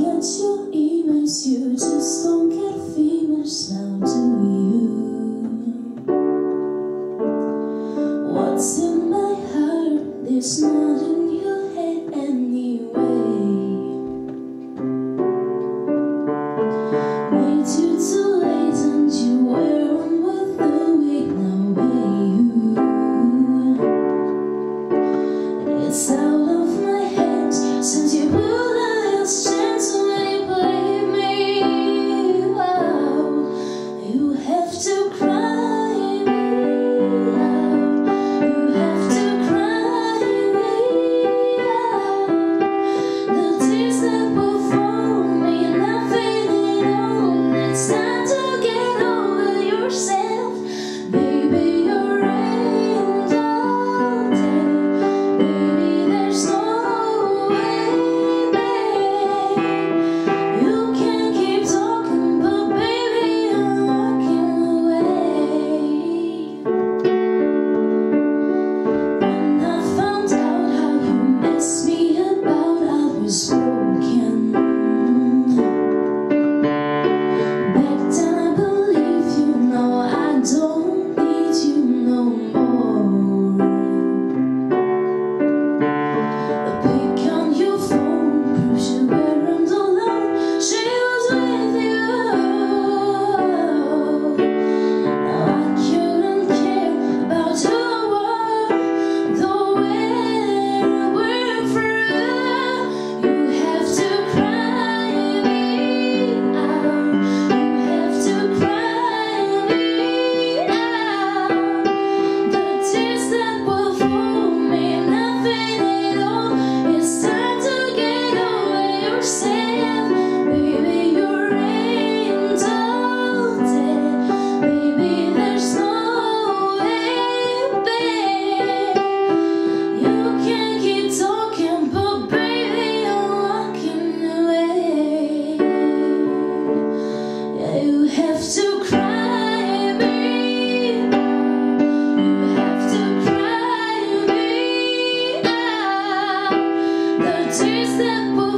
get your emails, you just don't get females now, do you? What's in my heart this night? 紫色不